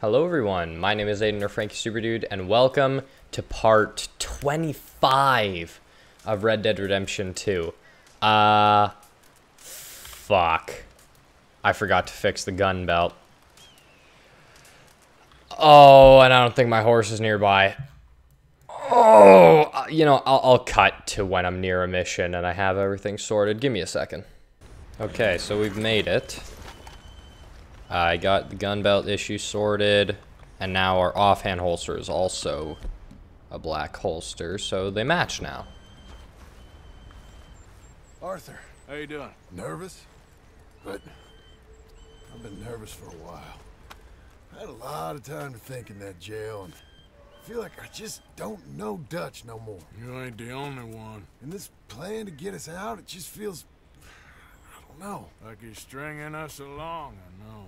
Hello everyone, my name is Aiden or Franky Superdude, and welcome to part 25 of Red Dead Redemption 2. Uh, fuck. I forgot to fix the gun belt. Oh, and I don't think my horse is nearby. Oh, uh, you know, I'll, I'll cut to when I'm near a mission and I have everything sorted. Give me a second. Okay, so we've made it. I got the gun belt issue sorted, and now our offhand holster is also a black holster, so they match now. Arthur, How you doing? nervous? But I've been nervous for a while. I had a lot of time to think in that jail, and I feel like I just don't know Dutch no more. You ain't the only one. And this plan to get us out, it just feels... I don't know. Like he's stringing us along, I know.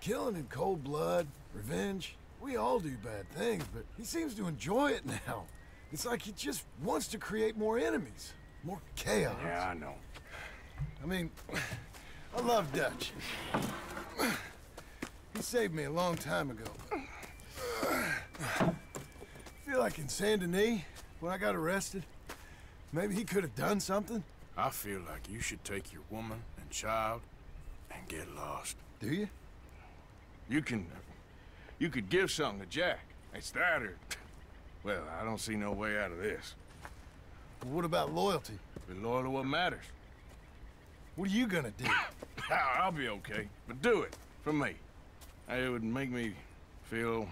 Killing in cold blood, revenge, we all do bad things, but he seems to enjoy it now. It's like he just wants to create more enemies, more chaos. Yeah, I know. I mean, I love Dutch. He saved me a long time ago. I feel like in Saint Denis, when I got arrested, maybe he could have done something. I feel like you should take your woman and child and get lost. Do you? You can... You could give something to Jack. It's that or... Well, I don't see no way out of this. Well, what about loyalty? Be loyal to what matters. What are you gonna do? I'll be okay, but do it. For me. It would make me feel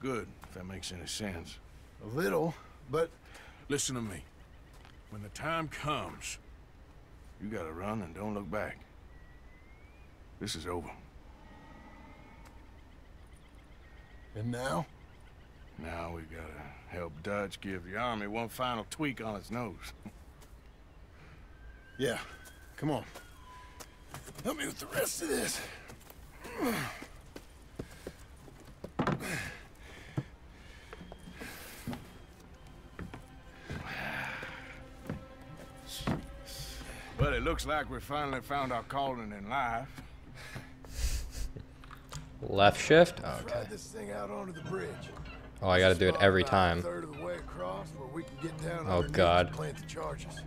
good, if that makes any sense. A little, but Listen to me. When the time comes, you gotta run and don't look back. This is over. And now? Now we gotta help Dutch give the army one final tweak on its nose. Yeah. Come on. Help me with the rest of this. But it looks like we finally found our calling in life. Left shift? Oh, okay. This thing out onto the bridge. Oh, I gotta do it every time. A third of the way across where we can get down Oh, God. plant the charges.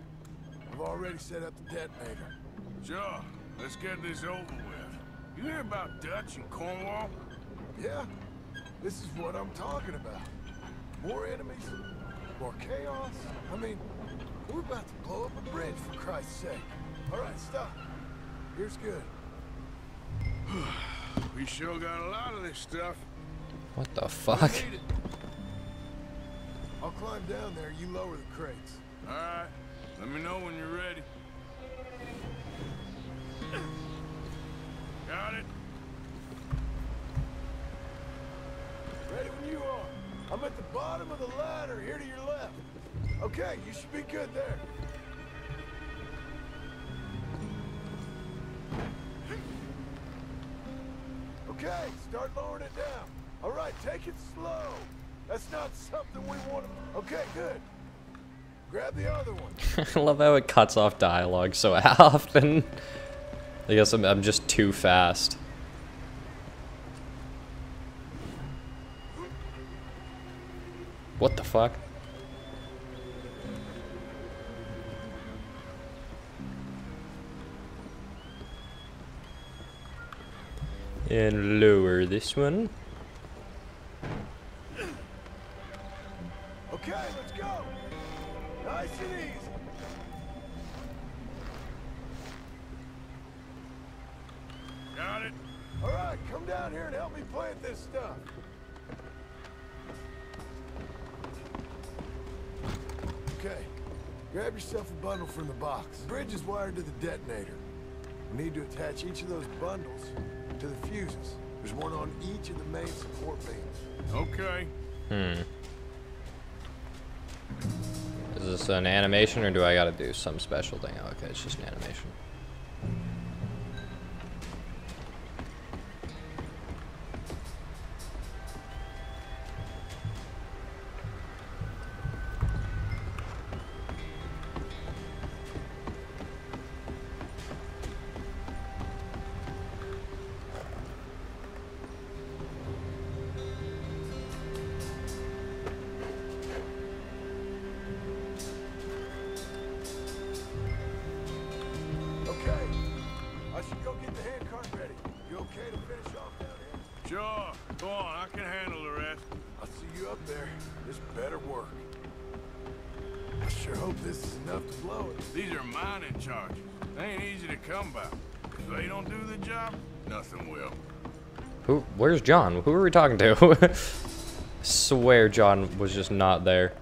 I've already set up the detonator. Sure, let's get this over with. You hear about Dutch and Cornwall? Yeah, this is what I'm talking about. More enemies, more chaos. I mean, we're about to blow up a bridge for Christ's sake. All right, stop. Here's good. We sure got a lot of this stuff. What the fuck? I'll climb down there. You lower the crates. All right, let me know when you're ready. Got it? Ready when you are. I'm at the bottom of the ladder, here to your left. Okay, you should be good there. Start lowering it down. All right, take it slow. That's not something we want. Okay, good. Grab the other one. I love how it cuts off dialogue so often. I guess I'm, I'm just too fast. What the fuck? And lower this one. Okay, let's go. Nice and easy. Got it? All right, come down here and help me plant this stuff. Okay, grab yourself a bundle from the box. The bridge is wired to the detonator. We need to attach each of those bundles to the fuses. There's one on each of the main support beams. Okay. Hmm. Is this an animation or do I gotta do some special thing? Oh, okay, it's just an animation. If they don't do the job, nothing will. Who? Where's John? Who are we talking to? Swear John was just not there.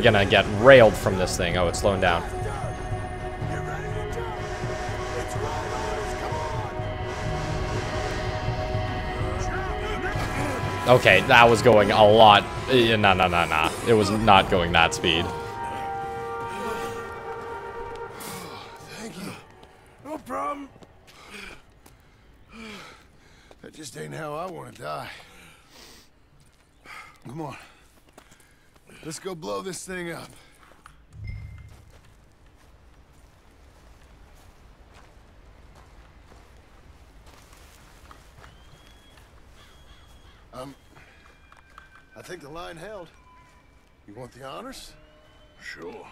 Just We are gonna get railed from this thing. Oh, it's slowing down. Okay, that was going a lot. No, no, no, no. It was not going that speed. Let's go blow this thing up. Um, I think the line held. You want the honors? Sure.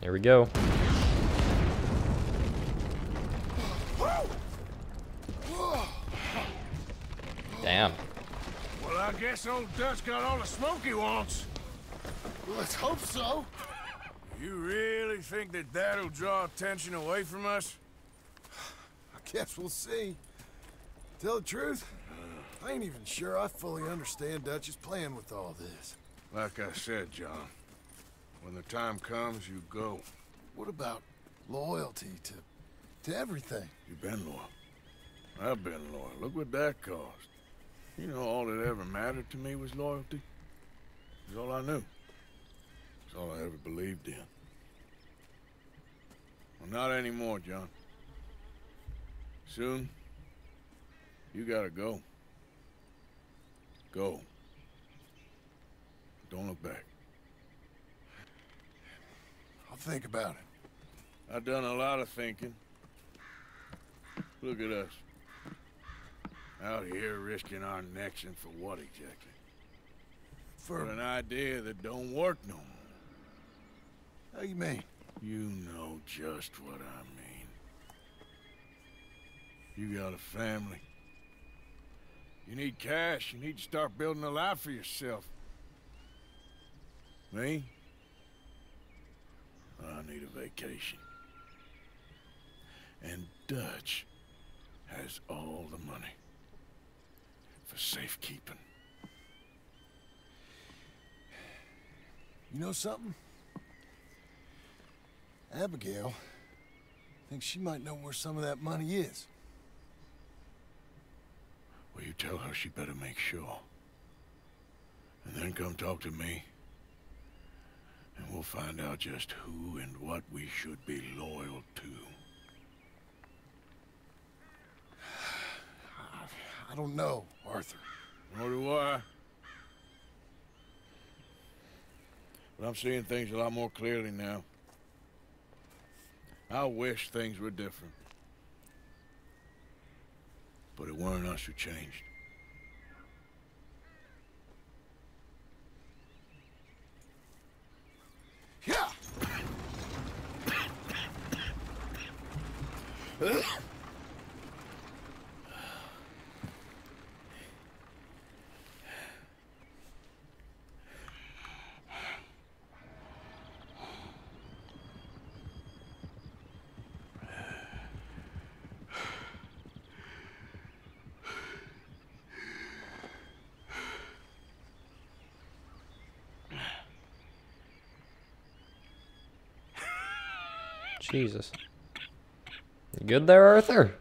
There we go. Damn. I guess old Dutch got all the smoke he wants. Let's hope so. You really think that that'll draw attention away from us? I guess we'll see. Tell the truth, I ain't even sure I fully understand Dutch's plan with all this. Like I said, John, when the time comes, you go. What about loyalty to to everything? You've been loyal. I've been loyal. Look what that cost. You know, all that ever mattered to me was loyalty. It was all I knew. It's all I ever believed in. Well, not anymore, John. Soon, you gotta go. Go. Don't look back. I'll think about it. I've done a lot of thinking. Look at us. Out here risking our necks and for what exactly? For For an idea that don't work no more. how you mean? You know just what I mean. You got a family. You need cash. You need to start building a life for yourself. Me? I need a vacation. And Dutch has all the money for safekeeping. You know something? Abigail thinks she might know where some of that money is. Well, you tell her she better make sure. And then come talk to me. And we'll find out just who and what we should be loyal to. I don't know, Arthur. Nor do I. But I'm seeing things a lot more clearly now. I wish things were different. But it weren't us who changed. Yeah. Jesus. You good there, Arthur?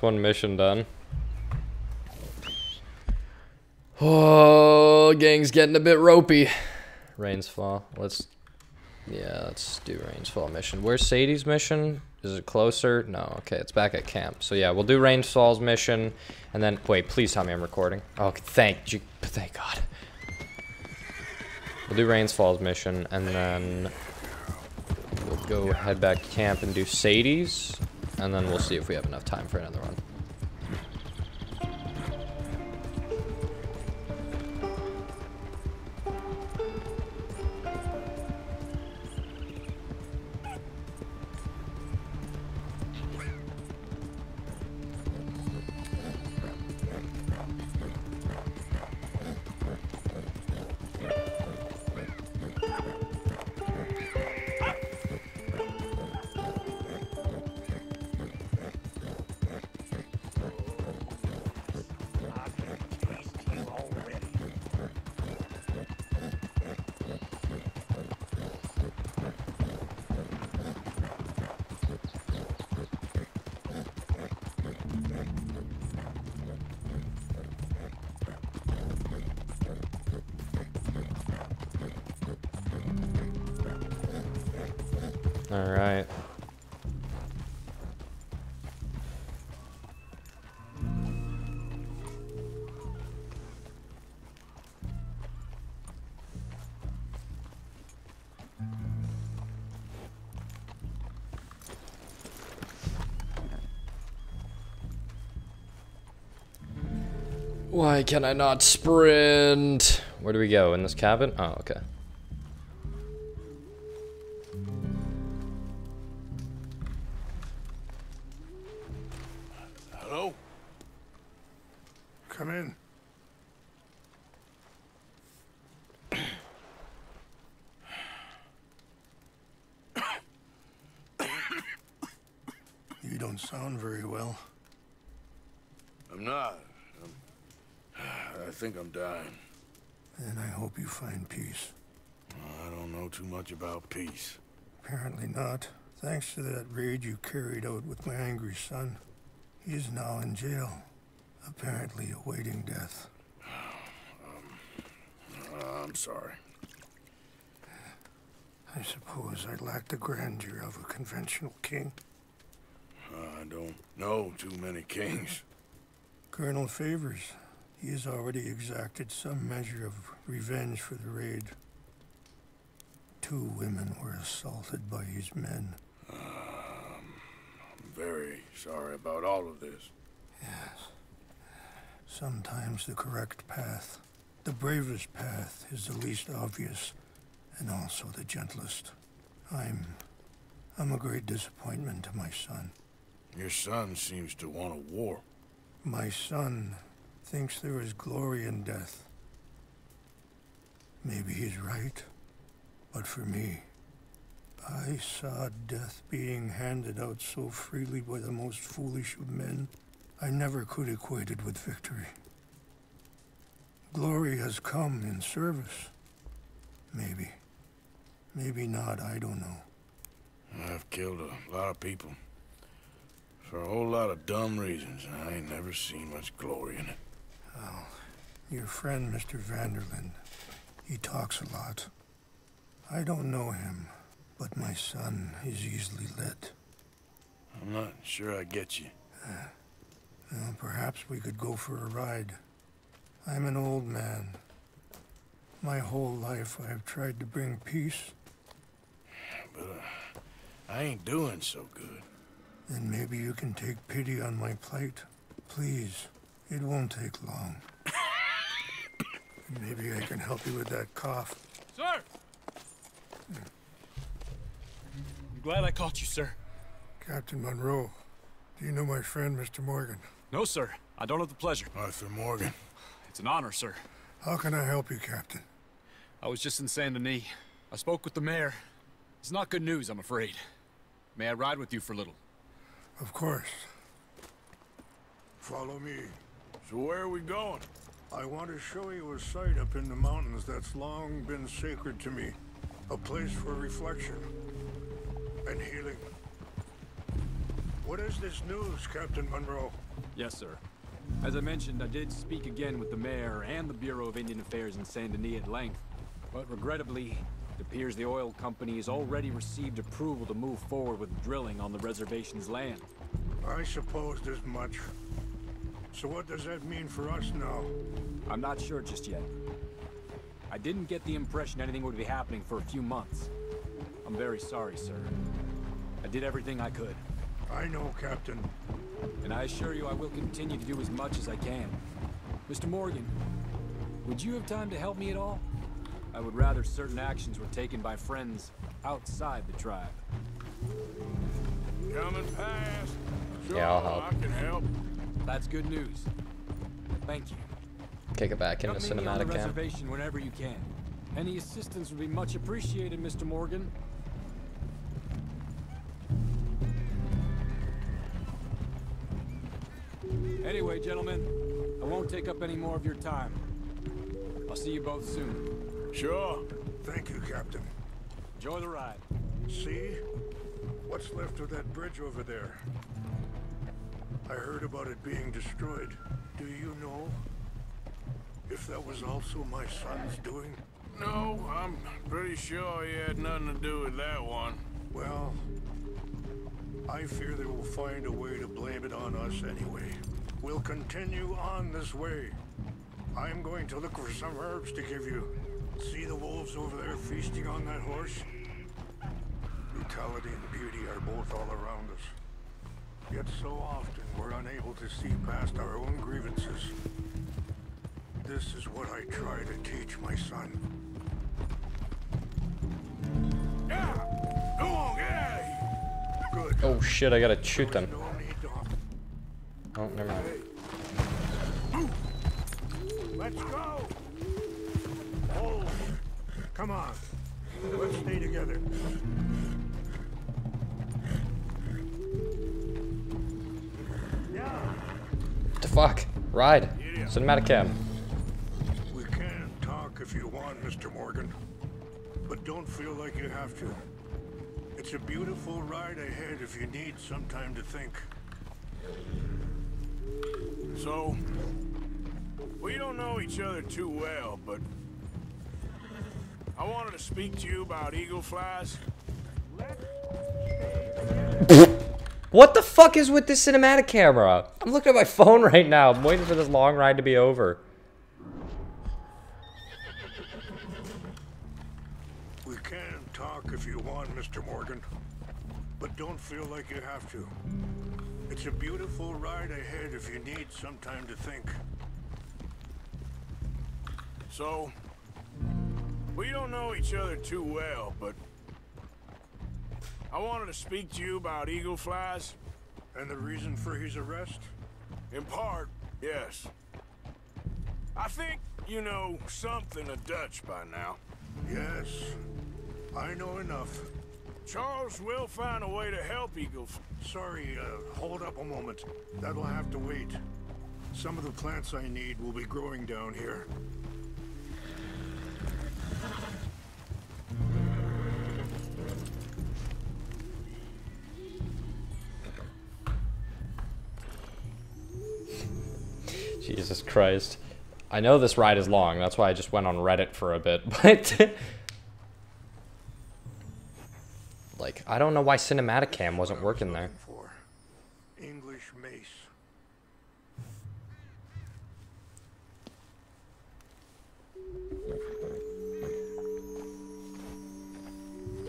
That's one mission done. Oh, gang's getting a bit ropey. Rains fall. Let's, yeah, let's do Rains fall mission. Where's Sadie's mission? Is it closer? No. Okay, it's back at camp. So yeah, we'll do Rains Fall's mission, and then wait. Please tell me I'm recording. Oh, thank you. Thank God. We'll do Rains Fall's mission, and then we'll go head back to camp and do Sadie's, and then we'll see if we have enough time for another one. Why can I not sprint? Where do we go? In this cabin? Oh, okay. Peace. I don't know too much about peace. Apparently not. Thanks to that raid you carried out with my angry son. He is now in jail, apparently awaiting death. Uh, I'm sorry. I suppose I lack the grandeur of a conventional king. I don't know too many kings. Colonel Favours, he has already exacted some measure of revenge for the raid. Two women were assaulted by his men. Um, I'm very sorry about all of this. Yes. Sometimes the correct path, the bravest path, is the least obvious and also the gentlest. I'm. I'm a great disappointment to my son. Your son seems to want a war. My son thinks there is glory in death. Maybe he's right, but for me, I saw death being handed out so freely by the most foolish of men, I never could equate it with victory. Glory has come in service. Maybe. Maybe not, I don't know. I've killed a lot of people. For a whole lot of dumb reasons, I ain't never seen much glory in it. Well, your friend, Mr. Van der Linde, he talks a lot. I don't know him, but my son is easily led. I'm not sure I get you. Well, perhaps we could go for a ride. I'm an old man. My whole life I have tried to bring peace, But uh, I ain't doing so good. and maybe you can take pity on my plight. Please, it won't take long. Maybe I can help you with that cough. Sir! I'm glad I caught you, sir. Captain Monroe, do you know my friend, Mr. Morgan? No, sir. I don't have the pleasure. Arthur Morgan. It's an honor, sir. How can I help you, Captain? I was just in Saint Denis. I spoke with the mayor. It's not good news, I'm afraid. May I ride with you for a little? Of course. Follow me. So where are we going? I want to show you a site up in the mountains that's long been sacred to me. A place for reflection and healing. What is this news, Captain Monroe? Yes, sir. As I mentioned, I did speak again with the mayor and the Bureau of Indian Affairs in Saint Denis at length. But regrettably, it appears the oil company has already received approval to move forward with drilling on the reservation's land. I supposed as much. So what does that mean for us now? I'm not sure just yet. I didn't get the impression anything would be happening for a few months. I'm very sorry, sir. I did everything I could. I know, Captain. And I assure you I will continue to do as much as I can. Mr. Morgan, would you have time to help me at all? I would rather certain actions were taken by friends outside the tribe. Coming past. Sure, Yeah, I'll help. I can help. That's good news. Thank you. Kick it back into Come meet me on the cinematic cam. reservation whenever you can. Any assistance would be much appreciated, Mr. Morgan. Anyway, gentlemen, I won't take up any more of your time. I'll see you both soon. Sure. Thank you, Captain. Enjoy the ride. See? What's left of that bridge over there? I heard about it being destroyed. Do you know if that was also my son's doing? No, I'm pretty sure he had nothing to do with that one. Well, I fear they will find a way to blame it on us anyway. We'll continue on this way. I'm going to look for some herbs to give you. See the wolves over there feasting on that horse? Brutality and beauty are both all around us. Yet so often we're unable to see past our own grievances. This is what I try to teach my son. Yeah! Go on, get out of here! Good. Oh shit, I gotta shoot them. No need to Oh, never mind. Let's go! Hold! Come on. Let's stay together. Fuck? Ride. Cinematic cam. We can talk if you want, Mr. Morgan. But don't feel like you have to. It's a beautiful ride ahead if you need some time to think. So, we don't know each other too well, but I wanted to speak to you about eagle flies. What the fuck is with this cinematic camera? I'm looking at my phone right now. I'm waiting for this long ride to be over. We can talk if you want, Mr. Morgan. But don't feel like you have to. It's a beautiful ride ahead if you need some time to think. So, we don't know each other too well, but I wanted to speak to you about eagle flies. And the reason for his arrest? In part, yes. I think you know something of Dutch by now. Yes. I know enough. Charles will find a way to help Eagle. F- Sorry, uh, hold up a moment. That'll have to wait. Some of the plants I need will be growing down here. Christ. I know this ride is long. That's why I just went on Reddit for a bit. But like, I don't know why cinematic cam wasn't working there. English mace.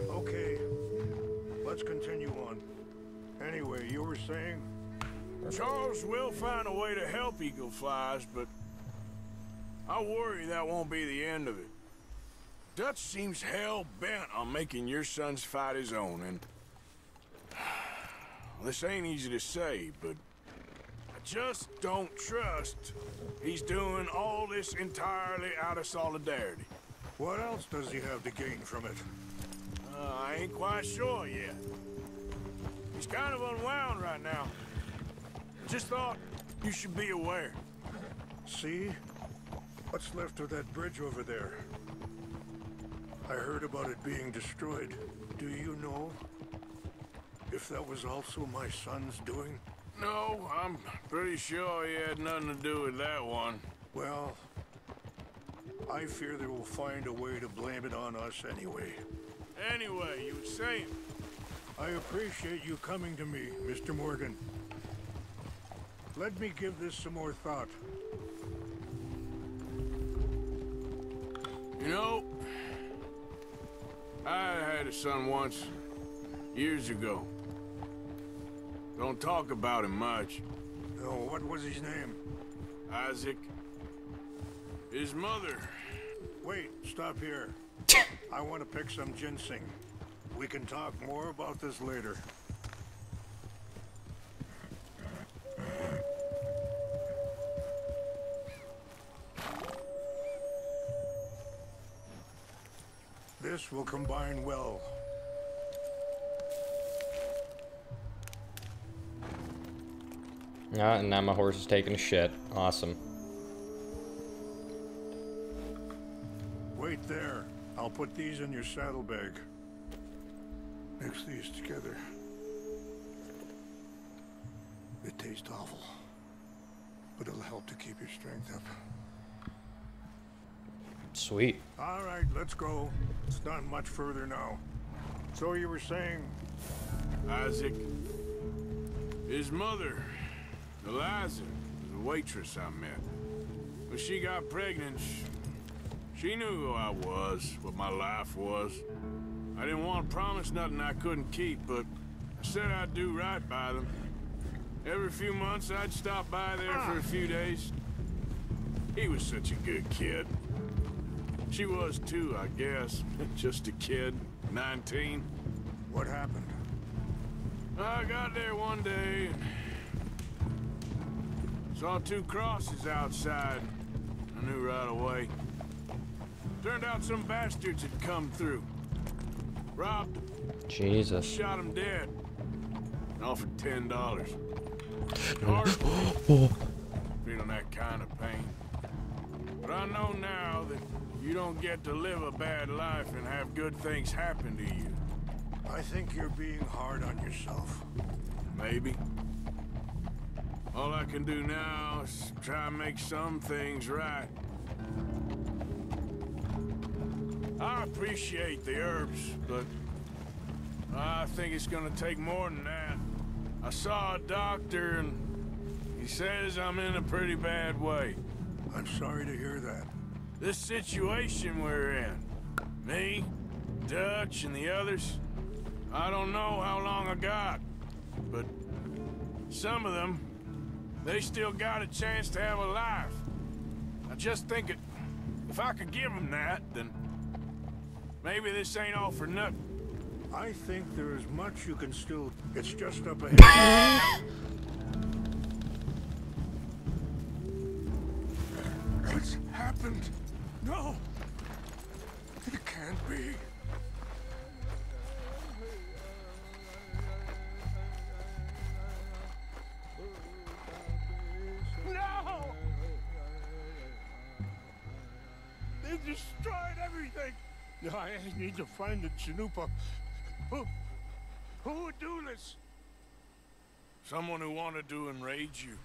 Okay, let's continue on. Anyway, you were saying? Charles will find a way to help Eagle Flies, but I worry that won't be the end of it. Dutch seems hell bent on making your sons fight his own, and this ain't easy to say, but I just don't trust he's doing all this entirely out of solidarity. What else does he have to gain from it? Uh, I ain't quite sure yet. He's kind of unwound right now. Just thought you should be aware. See? What's left of that bridge over there? I heard about it being destroyed. Do you know if that was also my son's doing? No, I'm pretty sure he had nothing to do with that one. Well, I fear they will find a way to blame it on us anyway. Anyway, you were saying, I appreciate you coming to me, Mr. Morgan. Let me give this some more thought. you know, I had a son once, years ago. Don't talk about him much. Oh, what was his name? Isaac. His mother. Wait, stop here. I want to pick some ginseng. We can talk more about this later. This will combine well. Ah, and now my horse is taking a shit. Awesome. Wait there. I'll put these in your saddlebag. Mix these together. It tastes awful, but it'll help to keep your strength up. Sweet. All right, let's go. It's not much further now. So you were saying, Isaac. His mother, Eliza, was a waitress I met. When she got pregnant, she, she knew who I was, what my life was. I didn't want to promise nothing I couldn't keep, but I said I'd do right by them. Every few months, I'd stop by there for a few days. He was such a good kid. She was too, I guess. Just a kid, 19. what happened? I got there one day and saw two crosses outside. I knew right away. Turned out some bastards had come through. Robbed, Jesus. shot him dead. And offered ten dollars. Hard feeling that kind of pain. But I know now that you don't get to live a bad life and have good things happen to you. I think you're being hard on yourself. Maybe. All I can do now is try and make some things right. I appreciate the herbs, but I think it's gonna take more than that. I saw a doctor and he says I'm in a pretty bad way. I'm sorry to hear that. This situation we're in, me, Dutch, and the others, I don't know how long I got, but some of them, they still got a chance to have a life. I just think it, if I could give them that, then maybe this ain't all for nothing. I think there is much you can still. It's just up ahead. What's happened? No! It can't be. No! They destroyed everything! I need to find the Chanupa. Who, who would do this? Someone who wanted to enrage you.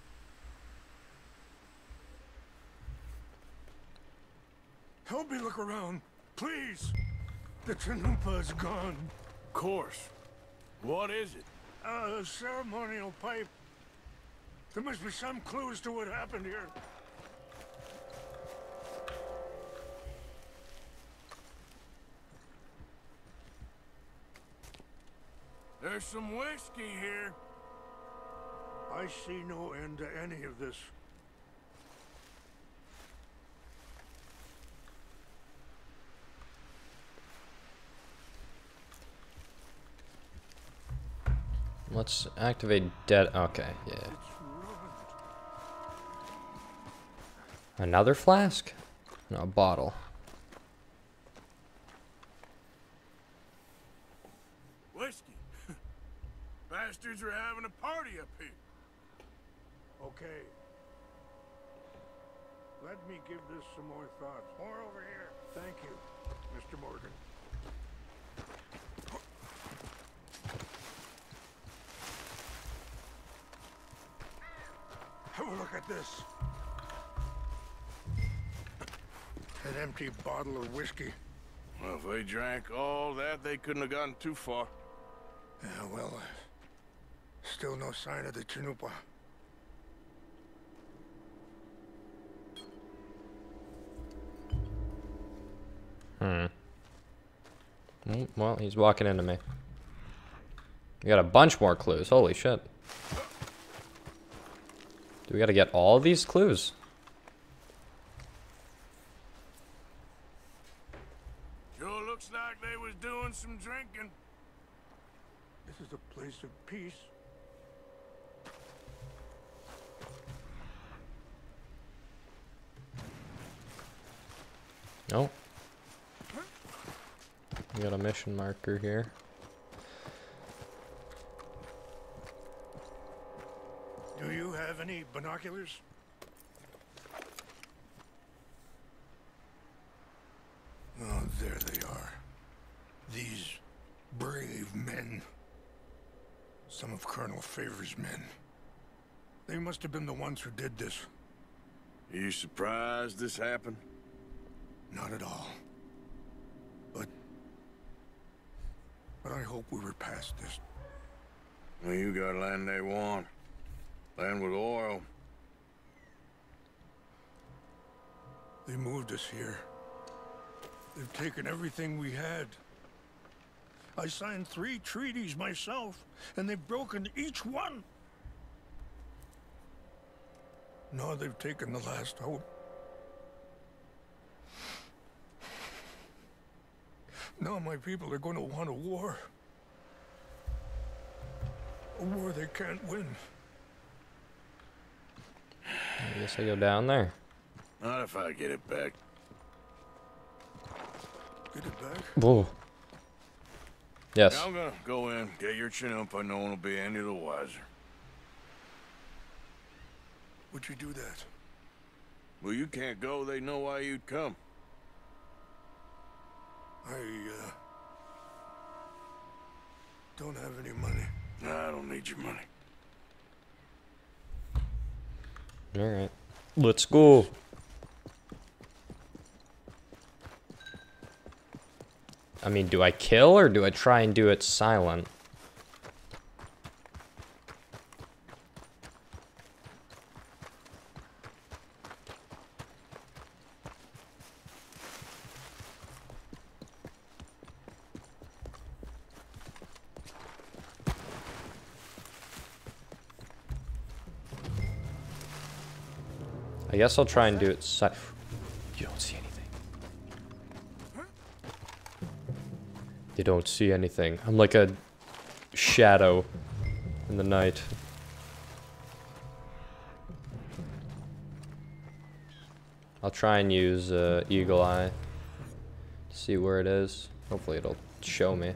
Help me look around, please. The Chanupa is gone. Of course. What is it? A ceremonial pipe. There must be some clues to what happened here. There's some whiskey here. I see no end to any of this. Let's activate dead. Okay, yeah. Another flask? No, a bottle. Whiskey. Bastards are having a party up here. Okay. Let me give this some more thought. More over here. Thank you, Mr. Morgan. Have a look at this. An empty bottle of whiskey. Well, if they drank all that, they couldn't have gotten too far. Yeah, well, uh, still no sign of the Chanupa. Mm, Well, he's walking into me. We got a bunch more clues. Holy shit. Do we gotta get all these clues? Sure looks like they was doing some drinking. This is a place of peace. Nope. We got a mission marker here. Do you have any binoculars? Oh, there they are. These brave men. Some of Colonel Favor's men. They must have been the ones who did this. Are You surprised this happened? Not at all. But... But I hope we were past this. Well, you got land they want. Land with oil. They moved us here. They've taken everything we had. I signed three treaties myself, and they've broken each one. Now they've taken the last hope. Now my people are going to want a war. A war they can't win. I guess I go down there. Not if I get it back. Get it back? Whoa. Yes. I'm gonna go in, get your chin up. I no one will be any the wiser. Would you do that? Well, you can't go. They know why you'd come. I, uh... Don't have any money. Nah, I don't need your money. Alright. Let's go. I mean, do I kill or do I try and do it silent? I guess I'll try and do it si- You don't see anything. You don't see anything. I'm like a shadow in the night. I'll try and use uh, Eagle Eye to see where it is. Hopefully it'll show me.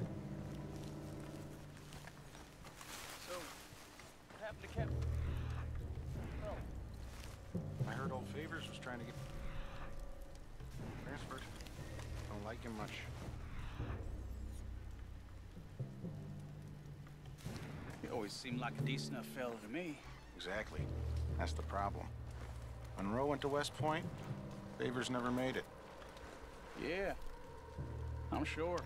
Exactly. That's the problem. Monroe went to West Point. Favours never made it. Yeah, I'm sure.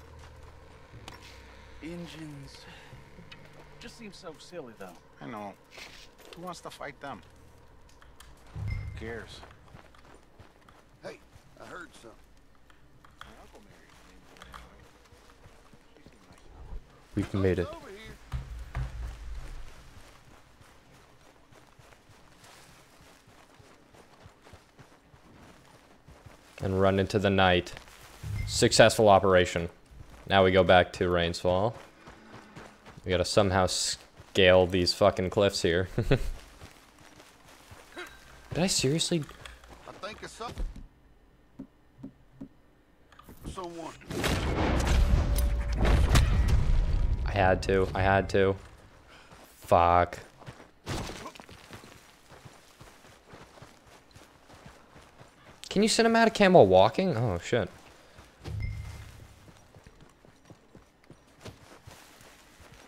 Engines. Just seems so silly, though. I know. Who wants to fight them? Who cares? Hey, I heard something. My uncle married an Indian anyway. She seemed nice. We've made it. Over here. And run into the night. Successful operation. Now we go back to Rains Fall. We gotta somehow scale these fucking cliffs here. Did I seriously? I think a sub. Someone. I had to. I had to. Fuck. Can you cinematic cam while walking? Oh, shit.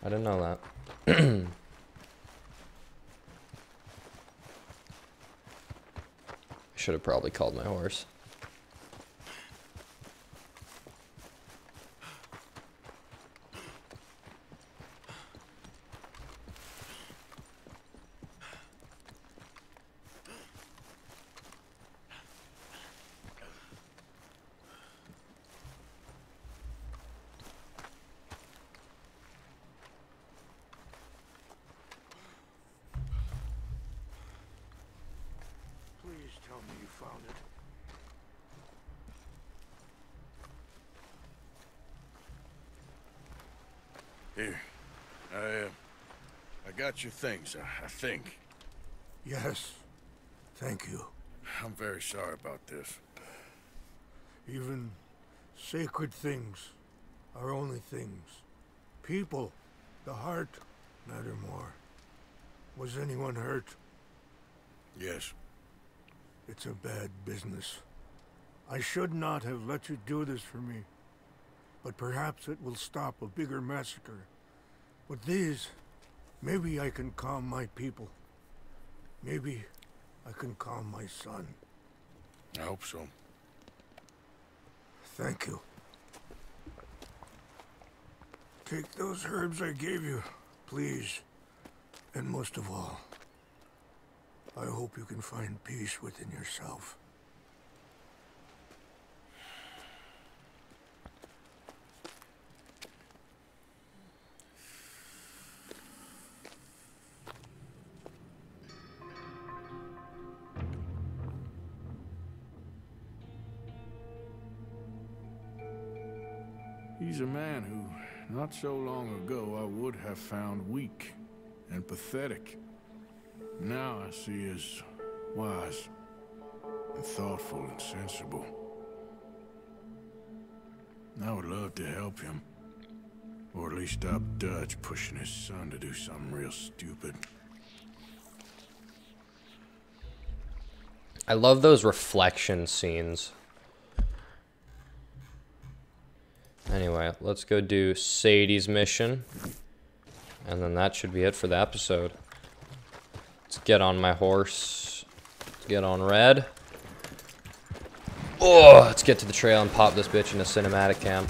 I didn't know that. Should have probably called my horse. Please tell me you found it. Here. I, uh, I got your things, I, I think. Yes. Thank you. I'm very sorry about this. Even sacred things are only things. People, the heart, matter more. Was anyone hurt? Yes. It's a bad business. I should not have let you do this for me. But perhaps it will stop a bigger massacre. But these, maybe I can calm my people. Maybe I can calm my son. I hope so. Thank you. Take those herbs I gave you, please. And most of all, I hope you can find peace within yourself. Not so long ago, I would have found weak and pathetic. Now I see as wise and thoughtful and sensible. I would love to help him. Or at least stop Dutch pushing his son to do something real stupid. I love those reflection scenes. Anyway, let's go do Sadie's mission. And then that should be it for the episode. Let's get on my horse. Let's get on red. Oh, let's get to the trail and pop this bitch in a cinematic cam.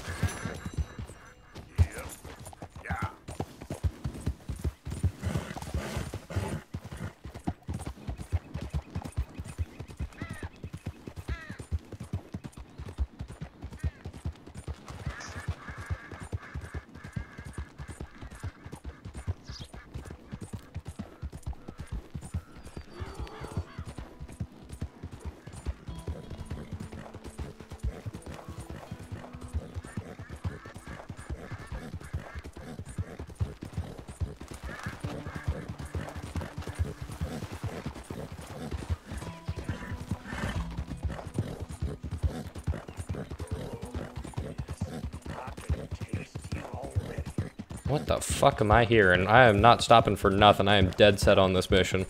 Fuck am I here? And I am not stopping for nothing. I am dead set on this mission.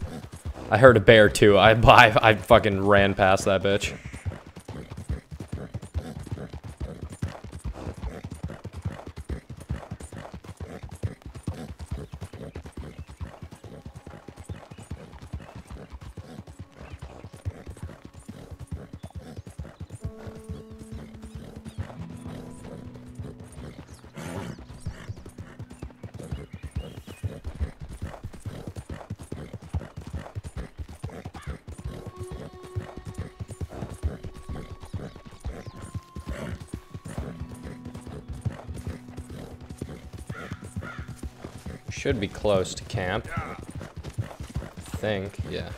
I heard a bear too. I, I, I fucking ran past that bitch. Should be close to camp. I think, yeah.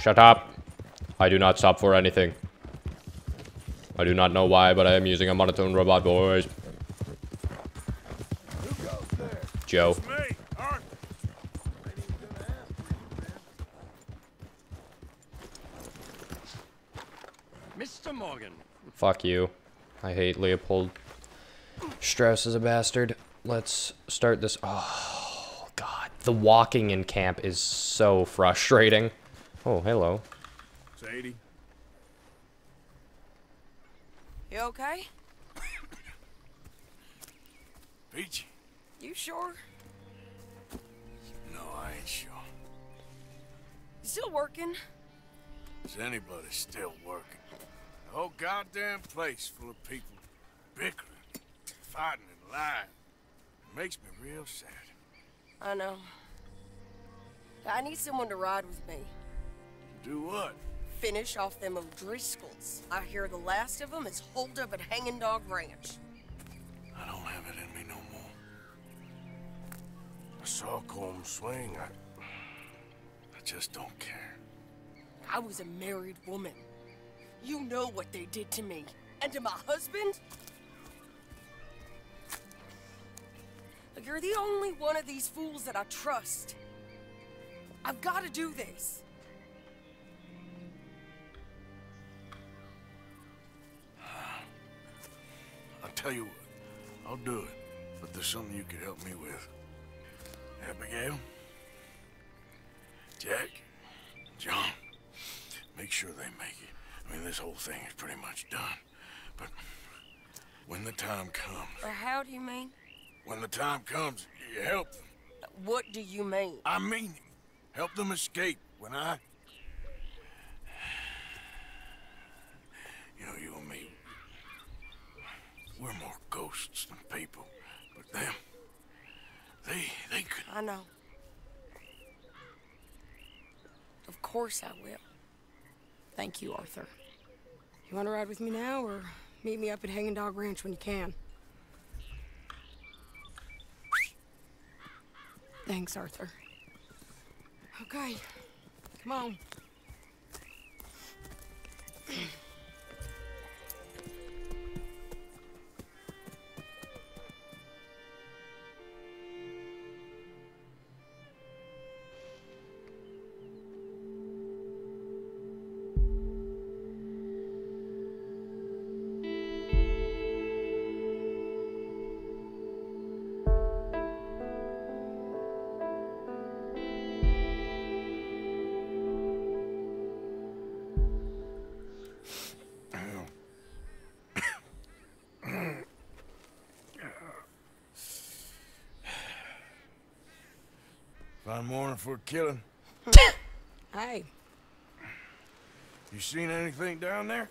Shut up. I do not stop for anything. I do not know why, but I am using a monotone robot voice. Who goes there? Joe. Me, Arthur. Ain't even gonna ask for you, man. Mr. Morgan. Fuck you. I hate Leopold. Strauss is a bastard. Let's start this. Oh, God. The walking in camp is so frustrating. Oh, hello. Sadie. You okay? Peachy. You sure? No, I ain't sure. You still working? Is anybody still working? Whole goddamn place full of people bickering, fighting, and lying. It makes me real sad. I know. I need someone to ride with me. Do what? Finish off them O'Driscolls. I hear the last of them is holed up at Hanging Dog Ranch. I don't have it in me no more. I saw Colm swing. I, I just don't care. I was a married woman. You know what they did to me. And to my husband? You're the only one of these fools that I trust. I've got to do this. I'll tell you what. I'll do it. But there's something you could help me with. Abigail? Jack? John? Make sure they make it. I mean, this whole thing is pretty much done. But when the time comes, Or how do you mean? when the time comes, you help them. What do you mean? I mean. Help them escape when I... You know, you and me, we're more ghosts than people. But them, they, they could... I know. Of course I will. Thank you, Arthur. You want to ride with me now, or meet me up at Hanging Dog Ranch when you can? Thanks, Arthur. Okay, come on. Fine morning for a killing. Hey, You seen anything down there?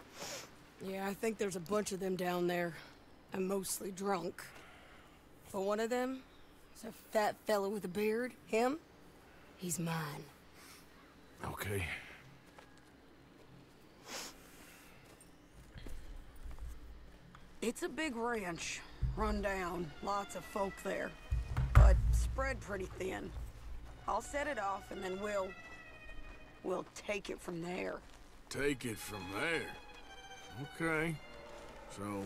yeah, I think there's a bunch of them down there. I'm mostly drunk. But one of them is a fat fella with a beard. Him? He's mine. Okay. It's a big ranch, run down, lots of folk there, but spread pretty thin. I'll set it off and then we'll, we'll take it from there. Take it from there. Okay. So,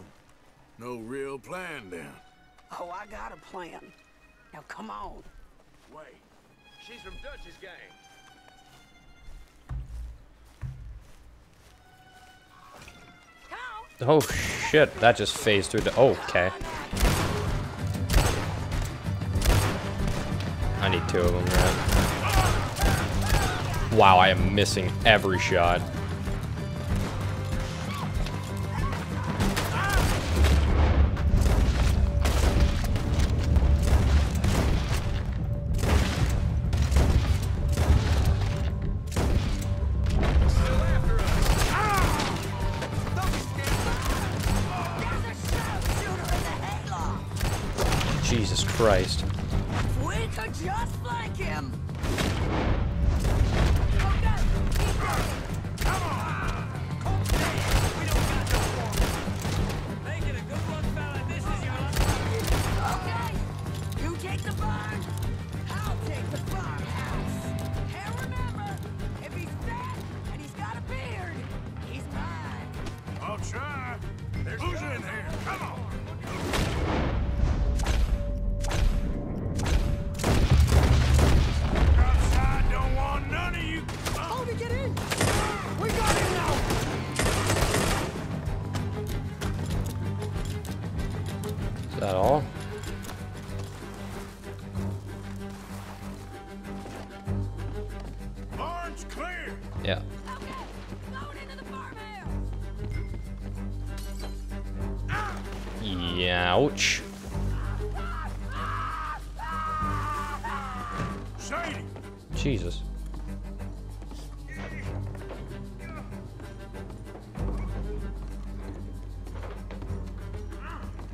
no real plan then. Oh, I got a plan. Now come on. Wait. She's from Dutch's gang. Oh shit, that just phased through the. Oh, okay. I need two of them, right? Wow, I am missing every shot. Jesus Christ. Just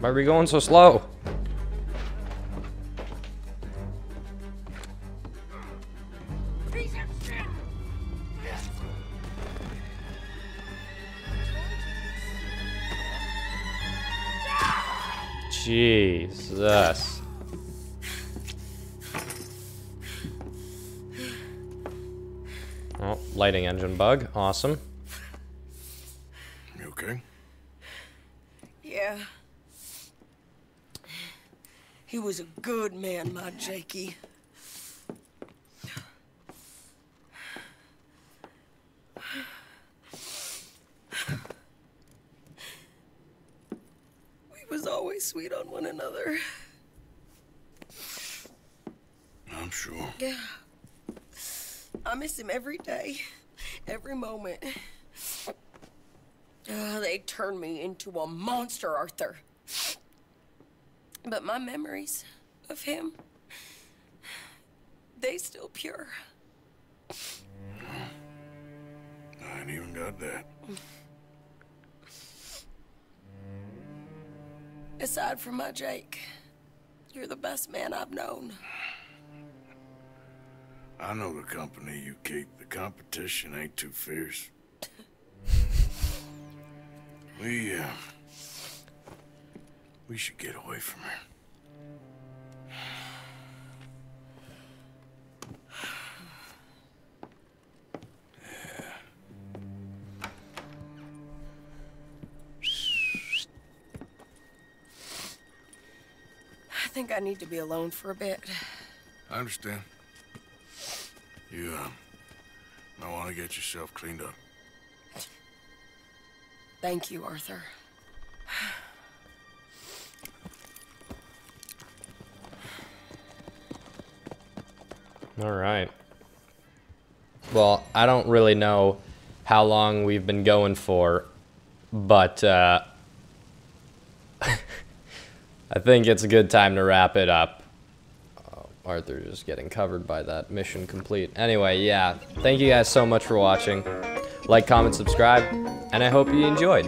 Why are we going so slow? Jesus. Oh, lighting engine bug. Awesome. you okay? Yeah. He was a good man, my Jakey. We was always sweet on one another. I'm sure. Yeah. I miss him every day, every moment. Uh, they turned me into a monster, Arthur. But my memories of him, they still pure. I ain't even got that. Aside from my Jake, you're the best man I've known. I know the company you keep. The competition ain't too fierce. we, uh... We should get away from her. I need to be alone for a bit. I understand. You, um... might want to get yourself cleaned up. Thank you, Arthur. All right. Well, I don't really know how long we've been going for, but uh, I think it's a good time to wrap it up. Uh, oh, Arthur's just getting covered by that mission complete. Anyway, yeah. Thank you guys so much for watching. Like, comment, subscribe, and I hope you enjoyed.